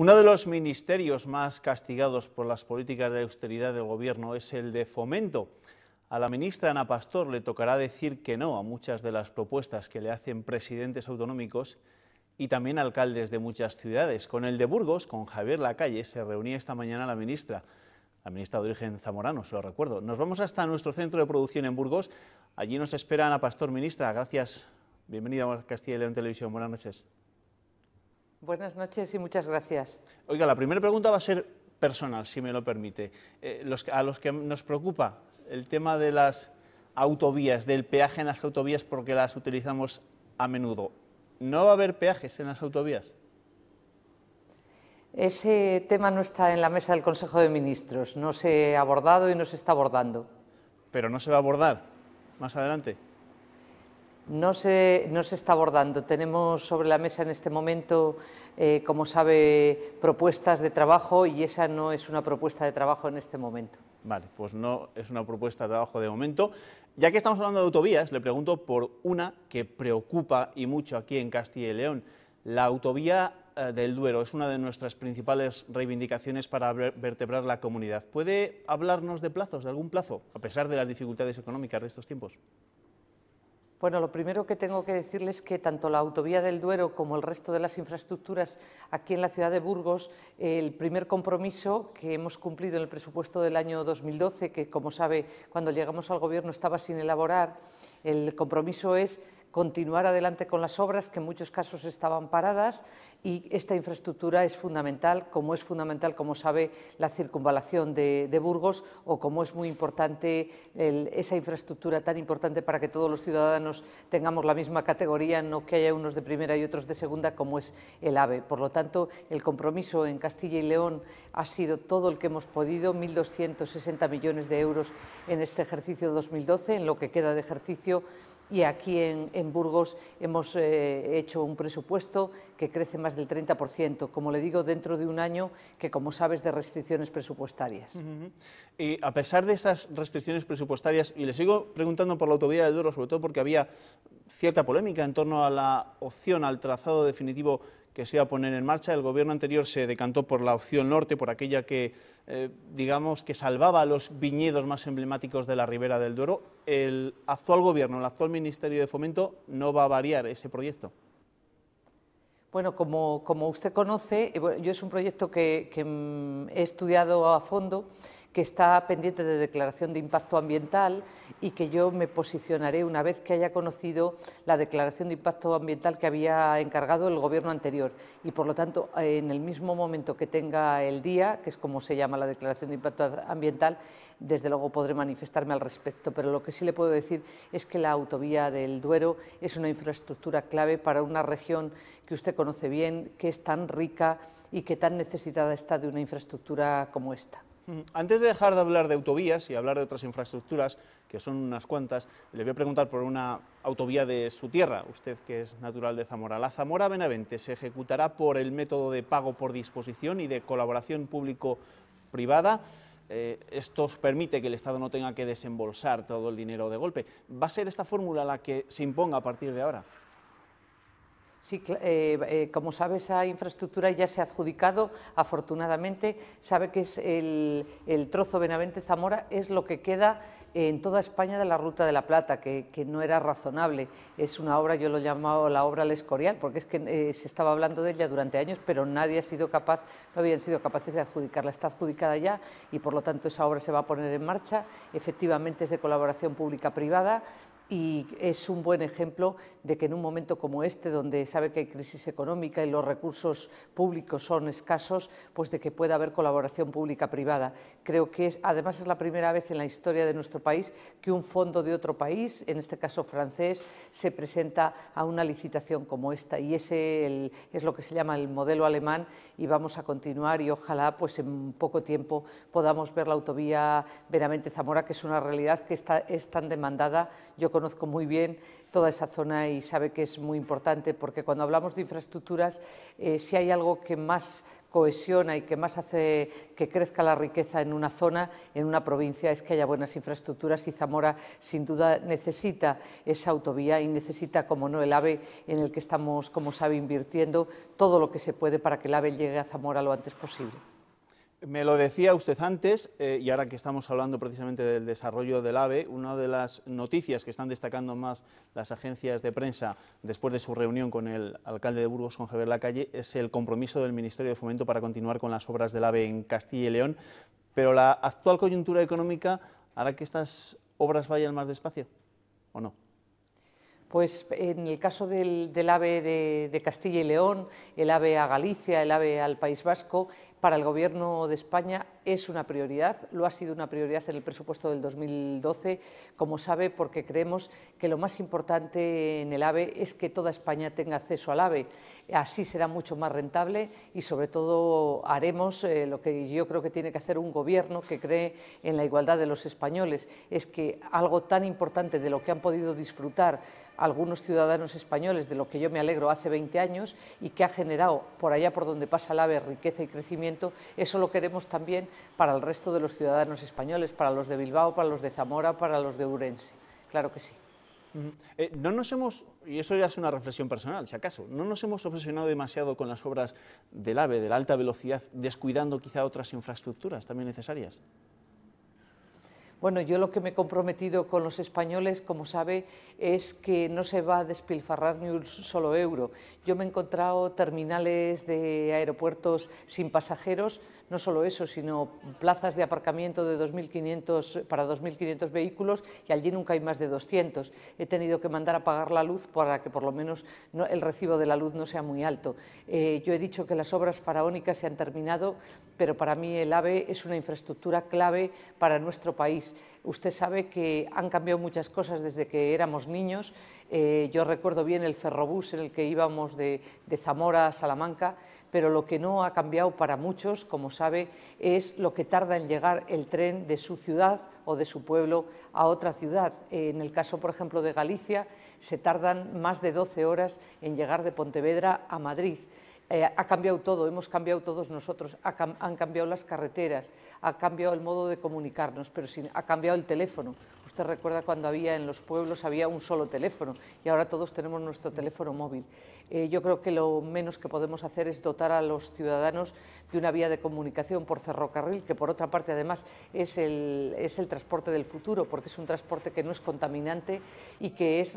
Uno de los ministerios más castigados por las políticas de austeridad del Gobierno es el de fomento. A la ministra Ana Pastor le tocará decir que no a muchas de las propuestas que le hacen presidentes autonómicos y también alcaldes de muchas ciudades. Con el de Burgos, con Javier Lacalle, se reunía esta mañana la ministra, la ministra de origen zamorano, se lo recuerdo. Nos vamos hasta nuestro centro de producción en Burgos. Allí nos espera Ana Pastor, ministra. Gracias. Bienvenida a Castilla y León Televisión. Buenas noches. Buenas noches y muchas gracias. Oiga, la primera pregunta va a ser personal, si me lo permite. Eh, a los que nos preocupa el tema de las autovías, del peaje en las autovías porque las utilizamos a menudo. ¿No va a haber peajes en las autovías? Ese tema no está en la mesa del Consejo de Ministros, no se ha abordado y no se está abordando. ¿Pero no se va a abordar más adelante? No se, no se está abordando. Tenemos sobre la mesa en este momento, eh, como sabe, propuestas de trabajo y esa no es una propuesta de trabajo en este momento. Vale, pues no es una propuesta de trabajo de momento. Ya que estamos hablando de autovías, le pregunto por una que preocupa y mucho aquí en Castilla y León. La autovía eh, del Duero es una de nuestras principales reivindicaciones para vertebrar la comunidad. ¿Puede hablarnos de plazos, de algún plazo, a pesar de las dificultades económicas de estos tiempos? Bueno, lo primero que tengo que decirles es que tanto la autovía del Duero como el resto de las infraestructuras aquí en la ciudad de Burgos, el primer compromiso que hemos cumplido en el presupuesto del año 2012, que como sabe cuando llegamos al Gobierno estaba sin elaborar, el compromiso es continuar adelante con las obras que en muchos casos estaban paradas y esta infraestructura es fundamental, como es fundamental, como sabe, la circunvalación de, Burgos o como es muy importante esa infraestructura tan importante para que todos los ciudadanos tengamos la misma categoría, no que haya unos de primera y otros de segunda, como es el AVE. Por lo tanto, el compromiso en Castilla y León ha sido todo el que hemos podido, 1.260 millones de euros en este ejercicio 2012, en lo que queda de ejercicio y aquí en, Burgos hemos eh, hecho un presupuesto que crece más del 30%, como le digo, dentro de un año que, como sabes, de restricciones presupuestarias. Y a pesar de esas restricciones presupuestarias, y le sigo preguntando por la autovía del Duero, sobre todo porque había cierta polémica en torno a la opción al trazado definitivo que se iba a poner en marcha. El gobierno anterior se decantó por la opción norte, por aquella que, eh, digamos, que salvaba los viñedos más emblemáticos de la ribera del Duero. El actual gobierno, el actual Ministerio de Fomento, no va a variar ese proyecto. Bueno, como, usted conoce, eh, yo es un proyecto que, que mm, he estudiado a fondo que está pendiente de declaración de impacto ambiental y que yo me posicionaré una vez que haya conocido la declaración de impacto ambiental que había encargado el Gobierno anterior. Y, por lo tanto, en el mismo momento que tenga el día, que es como se llama la declaración de impacto ambiental, desde luego podré manifestarme al respecto, pero lo que sí le puedo decir es que la autovía del Duero es una infraestructura clave para una región que usted conoce bien, que es tan rica y que tan necesitada está de una infraestructura como esta. Antes de dejar de hablar de autovías y hablar de otras infraestructuras, que son unas cuantas, le voy a preguntar por una autovía de su tierra, usted que es natural de Zamora. La Zamora-Benavente se ejecutará por el método de pago por disposición y de colaboración público-privada. Eh, esto permite que el Estado no tenga que desembolsar todo el dinero de golpe. ¿Va a ser esta fórmula la que se imponga a partir de ahora? Sí, eh, eh, como sabe, esa infraestructura ya se ha adjudicado, afortunadamente. Sabe que es el, trozo Benavente-Zamora, es lo que queda en toda España de la Ruta de la Plata, que, no era razonable. Es una obra, yo lo he llamado la obra al Escorial, porque es que eh, se estaba hablando de ella durante años, pero nadie ha sido capaz, no habían sido capaces de adjudicarla. Está adjudicada ya y, por lo tanto, esa obra se va a poner en marcha. Efectivamente, es de colaboración pública-privada y es un buen ejemplo de que en un momento como este, donde sabe que hay crisis económica y los recursos públicos son escasos, pues de que pueda haber colaboración pública-privada. Creo que es, además es la primera vez en la historia de nuestro país que un fondo de otro país, en este caso francés, se presenta a una licitación como esta y ese es lo que se llama el modelo alemán y vamos a continuar y ojalá pues en poco tiempo podamos ver la autovía veramente Zamora, que es una realidad que está, es tan demandada. Yo conozco muy bien toda esa zona y sabe que es muy importante porque cuando hablamos de infraestructuras, eh, si hay algo que más cohesiona y que más hace que crezca la riqueza en una zona, en una provincia, es que haya buenas infraestructuras y Zamora sin duda necesita esa autovía y necesita, como no, el AVE en el que estamos, como sabe, invirtiendo todo lo que se puede para que el AVE llegue a Zamora lo antes posible. Me lo decía usted antes, eh, y ahora que estamos hablando precisamente del desarrollo del AVE, una de las noticias que están destacando más las agencias de prensa después de su reunión con el alcalde de Burgos, con Javier Lacalle, es el compromiso del Ministerio de Fomento para continuar con las obras del AVE en Castilla y León. Pero la actual coyuntura económica hará que estas obras vayan más despacio, ¿o no? Pues en el caso del, AVE de, Castilla y León, el AVE a Galicia, el AVE al País Vasco, para el Gobierno de España es una prioridad, lo ha sido una prioridad en el presupuesto del 2012, como sabe, porque creemos que lo más importante en el AVE es que toda España tenga acceso al AVE. Así será mucho más rentable y, sobre todo, haremos eh, lo que yo creo que tiene que hacer un Gobierno que cree en la igualdad de los españoles, es que algo tan importante de lo que han podido disfrutar algunos ciudadanos españoles, de lo que yo me alegro hace 20 años y que ha generado por allá por donde pasa el AVE riqueza y crecimiento, eso lo queremos también para el resto de los ciudadanos españoles, para los de Bilbao, para los de Zamora, para los de Urense. Claro que sí. Eh, no nos hemos, y eso ya es una reflexión personal, si acaso, no nos hemos obsesionado demasiado con las obras del AVE, de la alta velocidad, descuidando quizá otras infraestructuras también necesarias. Bueno, yo lo que me he comprometido con los españoles, como sabe, es que no se va a despilfarrar ni un solo euro. Yo me he encontrado terminales de aeropuertos sin pasajeros, no solo eso, sino plazas de aparcamiento de 2.500 para 2.500 vehículos y allí nunca hay más de 200. He tenido que mandar a pagar la luz para que por lo menos el recibo de la luz no sea muy alto. Eh, yo he dicho que las obras faraónicas se han terminado, pero para mí el AVE es una infraestructura clave para nuestro país Usted sabe que han cambiado muchas cosas desde que éramos niños. Eh, yo recuerdo bien el ferrobús en el que íbamos de, Zamora a Salamanca, pero lo que no ha cambiado para muchos, como sabe, es lo que tarda en llegar el tren de su ciudad o de su pueblo a otra ciudad. En el caso, por ejemplo, de Galicia, se tardan más de 12 horas en llegar de Pontevedra a Madrid. Eh, ha cambiado todo, hemos cambiado todos nosotros, han cambiado las carreteras, ha cambiado el modo de comunicarnos, pero ha cambiado el teléfono. Usted recuerda cuando había en los pueblos había un solo teléfono y ahora todos tenemos nuestro teléfono móvil. Eh, yo creo que lo menos que podemos hacer es dotar a los ciudadanos de una vía de comunicación por ferrocarril, que por otra parte además es el, es el transporte del futuro, porque es un transporte que no es contaminante y que es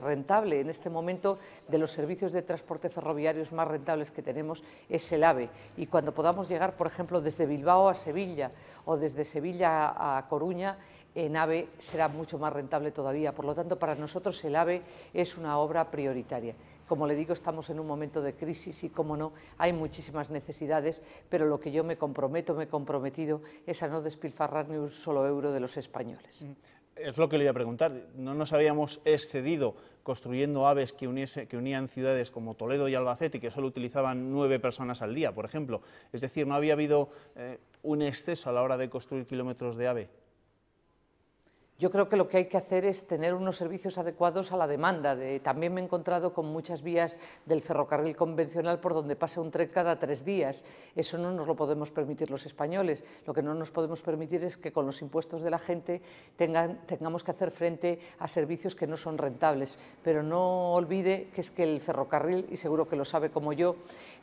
rentable. En este momento de los servicios de transporte ferroviarios más rentables que tenemos es el AVE. Y cuando podamos llegar, por ejemplo, desde Bilbao a Sevilla o desde Sevilla a Coruña, en AVE será mucho más rentable todavía. Por lo tanto, para nosotros el AVE es una obra prioritaria. Como le digo, estamos en un momento de crisis y, como no, hay muchísimas necesidades, pero lo que yo me comprometo, me he comprometido, es a no despilfarrar ni un solo euro de los españoles. Mm. Es lo que le iba a preguntar. ¿No nos habíamos excedido construyendo aves que, unían ciudades como Toledo y Albacete, que solo utilizaban nueve personas al día, por ejemplo? Es decir, ¿no había habido eh, un exceso a la hora de construir kilómetros de ave? Yo creo que lo que hay que hacer es tener unos servicios adecuados a la demanda. también me he encontrado con muchas vías del ferrocarril convencional por donde pasa un tren cada tres días. Eso no nos lo podemos permitir los españoles. Lo que no nos podemos permitir es que con los impuestos de la gente tengamos que hacer frente a servicios que no son rentables. Pero no olvide que es que el ferrocarril, y seguro que lo sabe como yo,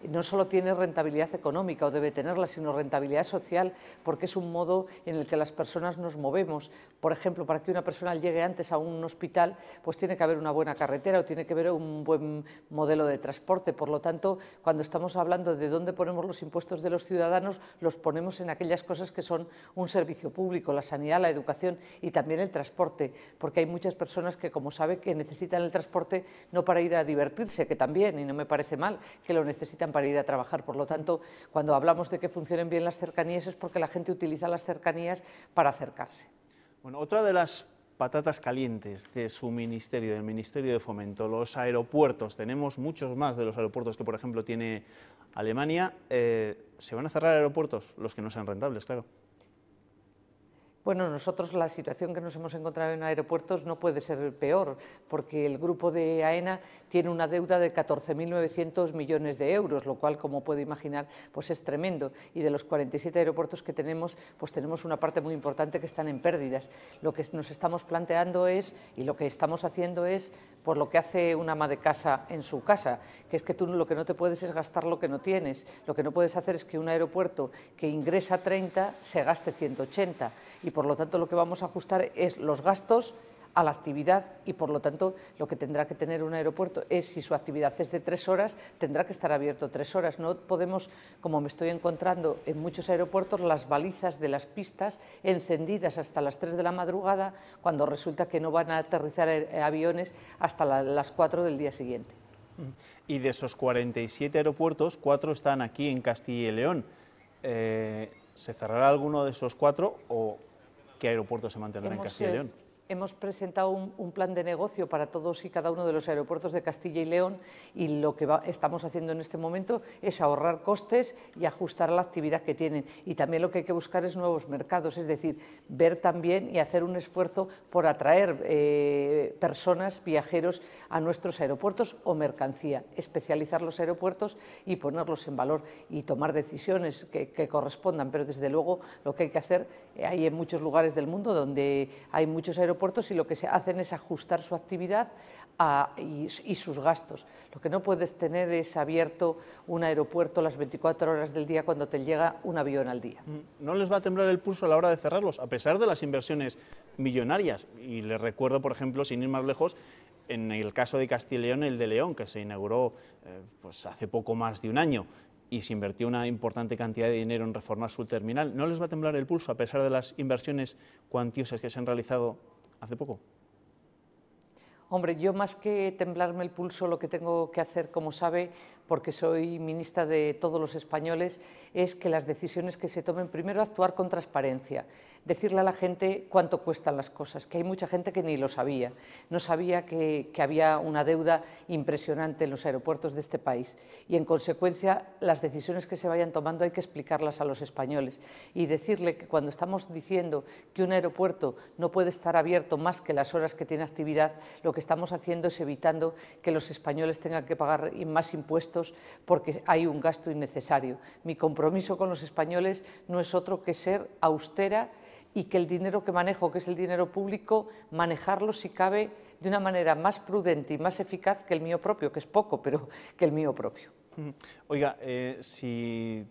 no solo tiene rentabilidad económica o debe tenerla, sino rentabilidad social, porque es un modo en el que las personas nos movemos. Por ejemplo, para que una persona llegue antes a un hospital, pues tiene que haber una buena carretera o tiene que haber un buen modelo de transporte. Por lo tanto, cuando estamos hablando de dónde ponemos los impuestos de los ciudadanos, los ponemos en aquellas cosas que son un servicio público, la sanidad, la educación y también el transporte, porque hay muchas personas que, como sabe, que necesitan el transporte no para ir a divertirse, que también, y no me parece mal, que lo necesitan para ir a trabajar. Por lo tanto, cuando hablamos de que funcionen bien las cercanías es porque la gente utiliza las cercanías para acercarse. Bueno, otra de las patatas calientes de su ministerio, del Ministerio de Fomento, los aeropuertos. Tenemos muchos más de los aeropuertos que, por ejemplo, tiene Alemania. Eh, ¿Se van a cerrar aeropuertos? Los que no sean rentables, claro. Bueno, nosotros la situación que nos hemos encontrado en aeropuertos no puede ser peor, porque el grupo de AENA tiene una deuda de 14.900 millones de euros, lo cual, como puede imaginar, pues es tremendo. Y de los 47 aeropuertos que tenemos, pues tenemos una parte muy importante que están en pérdidas. Lo que nos estamos planteando es, y lo que estamos haciendo es, por lo que hace una ama de casa en su casa, que es que tú lo que no te puedes es gastar lo que no tienes. Lo que no puedes hacer es que un aeropuerto que ingresa 30 se gaste 180. Y por lo tanto lo que vamos a ajustar es los gastos a la actividad y por lo tanto lo que tendrá que tener un aeropuerto es si su actividad es de tres horas, tendrá que estar abierto tres horas. No podemos, como me estoy encontrando en muchos aeropuertos, las balizas de las pistas encendidas hasta las tres de la madrugada cuando resulta que no van a aterrizar aviones hasta las cuatro del día siguiente. Y de esos 47 aeropuertos, cuatro están aquí en Castilla y León. Eh, ¿Se cerrará alguno de esos cuatro o qué aeropuerto se mantendrá en Castilla y León? Hemos presentado un, plan de negocio para todos y cada uno de los aeropuertos de Castilla y León y lo que estamos haciendo en este momento es ahorrar costes y ajustar la actividad que tienen. Y también lo que hay que buscar es nuevos mercados, es decir, ver también y hacer un esfuerzo por atraer eh, personas, viajeros a nuestros aeropuertos o mercancía, especializar los aeropuertos y ponerlos en valor y tomar decisiones que, correspondan. Pero desde luego lo que hay que hacer, eh, hay en muchos lugares del mundo donde hay muchos aeropuertos, aeropuertos y lo que se hacen es ajustar su actividad y, sus gastos. Lo que no puedes tener es abierto un aeropuerto las 24 horas del día cuando te llega un avión al día. Mm, ¿No les va a temblar el pulso a la hora de cerrarlos, a pesar de las inversiones millonarias? Y les recuerdo, por ejemplo, sin ir más lejos, en el caso de Castilla y León, el de León, que se inauguró eh, pues hace poco más de un año y se invirtió una importante cantidad de dinero en reformar su terminal. ¿No les va a temblar el pulso a pesar de las inversiones cuantiosas que se han realizado hace poco? Hombre, yo más que temblarme el pulso, lo que tengo que hacer, como sabe, porque soy ministra de todos los españoles, es que las decisiones que se tomen, primero actuar con transparencia, decirle a la gente cuánto cuestan las cosas, que hay mucha gente que ni lo sabía, no sabía que, había una deuda impresionante en los aeropuertos de este país. Y en consecuencia las decisiones que se vayan tomando hay que explicarlas a los españoles y decirle que cuando estamos diciendo que un aeropuerto no puede estar abierto más que las horas que tiene actividad, lo que estamos haciendo es evitando que los españoles tengan que pagar más impuestos porque hay un gasto innecesario. Mi compromiso con los españoles no es otro que ser austera y que el dinero que manejo, que es el dinero público, manejarlo si cabe de una manera más prudente y más eficaz que el mío propio, que es poco, pero que el mío propio. Oiga, eh, si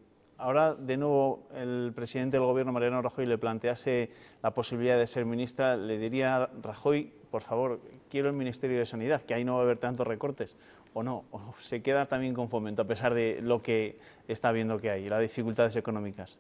ahora de nuevo el presidente del Gobierno, Mariano Rajoy, le plantease la posibilidad de ser ministra, le diría, Rajoy, por favor, quiero el Ministerio de Sanidad, que ahí no va a haber tantos recortes, o no, o se queda también con fomento, a pesar de lo que está viendo que hay, las dificultades económicas.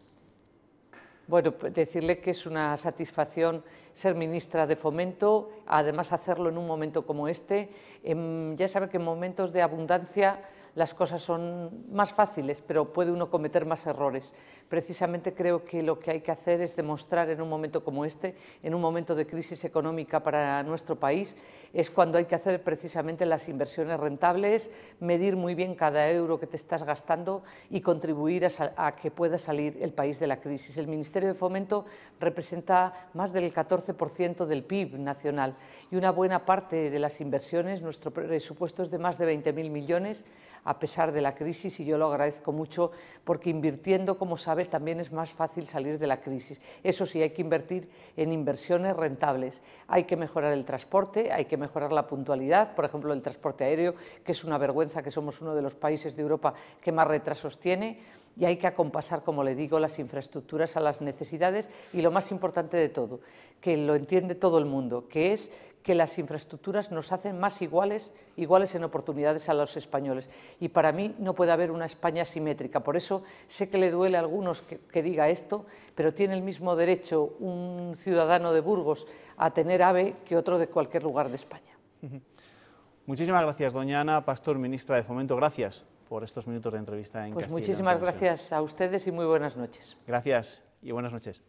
Bueno, pues decirle que es una satisfacción ser ministra de Fomento, además hacerlo en un momento como este. Ya sabe que en momentos de abundancia las cosas son más fáciles, pero puede uno cometer más errores. Precisamente creo que lo que hay que hacer es demostrar en un momento como este, en un momento de crisis económica para nuestro país, es cuando hay que hacer precisamente las inversiones rentables, medir muy bien cada euro que te estás gastando y contribuir a, que pueda salir el país de la crisis. El Ministerio de Fomento representa más del 14% del PIB nacional y una buena parte de las inversiones, nuestro presupuesto es de más de 20.000 millones, a pesar de la crisis y yo lo agradezco mucho porque invirtiendo, como sabe, también es más fácil salir de la crisis. Eso sí, hay que invertir en inversiones rentables. Hay que mejorar el transporte, hay que mejorar la puntualidad, por ejemplo, el transporte aéreo, que es una vergüenza que somos uno de los países de Europa que más retrasos tiene y hay que acompasar, como le digo, las infraestructuras a las necesidades y lo más importante de todo, que lo entiende todo el mundo, que es que las infraestructuras nos hacen más iguales, iguales en oportunidades a los españoles. Y para mí no puede haber una España simétrica. Por eso sé que le duele a algunos que, diga esto, pero tiene el mismo derecho un ciudadano de Burgos a tener AVE que otro de cualquier lugar de España. Muchísimas gracias, doña Ana Pastor, ministra de Fomento. Gracias por estos minutos de entrevista en Pues muchísimas gracias a ustedes y muy buenas noches. Gracias y buenas noches.